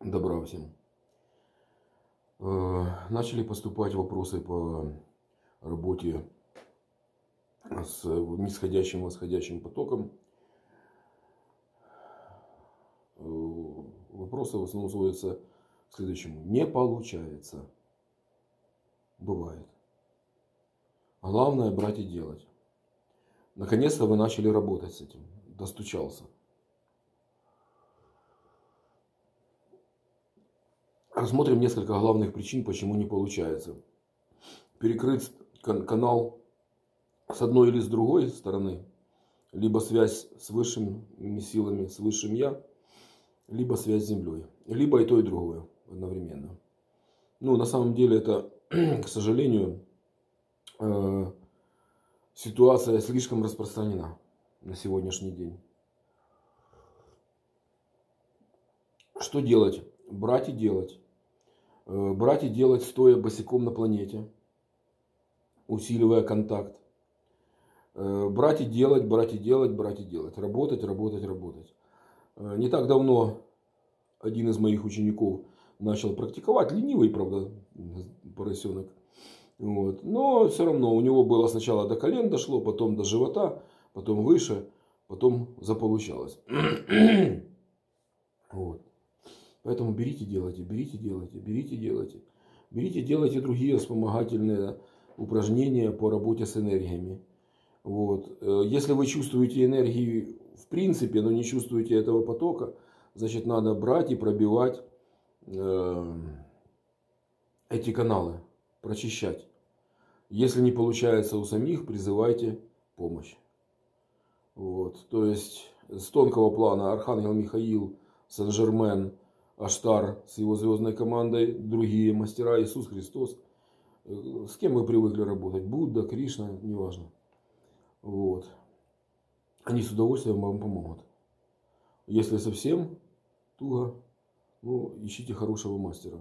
Добра всем. Э, Начали поступать вопросы по работе с нисходящим восходящим потоком. Э, Вопросы в основном сводятся к следующему. Не получается. Бывает. Главное брать и делать. Наконец-то вы начали работать с этим. Достучался. Рассмотрим несколько главных причин, почему не получается. Перекрыть кан- канал с одной или с другой стороны, либо связь с высшими силами, с высшим я, либо связь с землей, либо и то, и другое одновременно. Ну, на самом деле это, к сожалению, э, ситуация слишком распространена на сегодняшний день. Что делать? Брать и делать. Э, Брать и делать, стоя босиком на планете, усиливая контакт. Э, Брать и делать, брать и делать, брать и делать. Работать, работать, работать. Э, Не так давно один из моих учеников начал практиковать. Ленивый, правда, поросенок. Вот. Но все равно у него было сначала до колен дошло, потом до живота, потом выше, потом заполучалось. Вот. Поэтому берите, делайте, берите, делайте, берите, делайте. Берите, делайте другие вспомогательные упражнения по работе с энергиями. Вот. Э, Если вы чувствуете энергии в принципе, но не чувствуете этого потока, значит надо брать и пробивать э, эти каналы, прочищать. Если не получается у самих, призывайте помощь. Вот. То есть с тонкого плана Архангел Михаил, Сен-Жермен, Аштар с его звездной командой, другие мастера, Иисус Христос. Э, С кем вы привыкли работать? Будда, Кришна, неважно. Вот. Они с удовольствием вам помогут. Если совсем туго, ну, ищите хорошего мастера.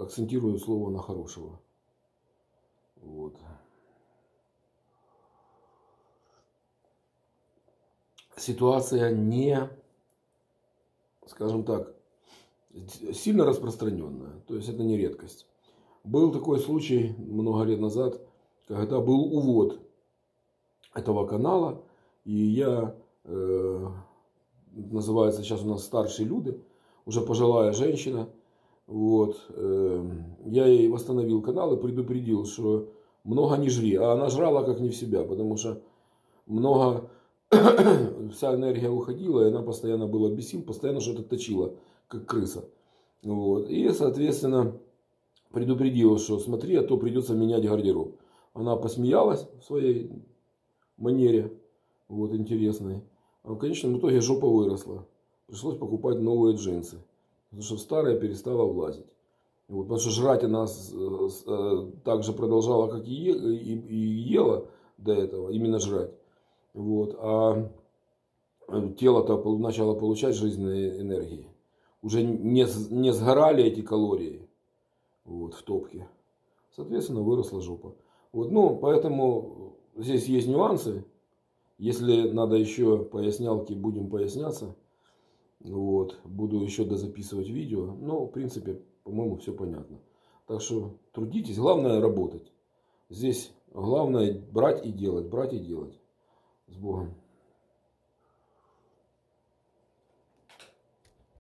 Акцентирую слово на хорошего. Вот. Ситуация не, скажем так, сильно распространенная. То есть это не редкость. Был такой случай много лет назад, когда был увод этого канала, и я, э, называется сейчас у нас старшие люди, уже пожилая женщина, вот, э, я ей восстановил канал и предупредил, что много не жри, а она жрала как не в себя, потому что много, вся энергия уходила, и она постоянно была без сил, постоянно что-то точила, как крыса. Вот. И, соответственно, предупредила, что смотри, а то придется менять гардероб. Она посмеялась в своей манере, вот интересной. А в конечном итоге жопа выросла. Пришлось покупать новые джинсы. Потому что старая перестала влазить. Вот, потому что жрать она с- э, так же продолжала, как и, е- и, и ела до этого, именно жрать. Вот, а тело-то пол- начало получать жизненные энергии. Уже не, не сгорали эти калории вот, в топке. Соответственно, выросла жопа. Вот, ну, поэтому здесь есть нюансы. Если надо еще пояснялки, будем поясняться. Вот, буду еще дозаписывать видео. Но, в принципе, по-моему, все понятно. Так что трудитесь, главное работать. Здесь главное брать и делать, брать и делать. С Богом.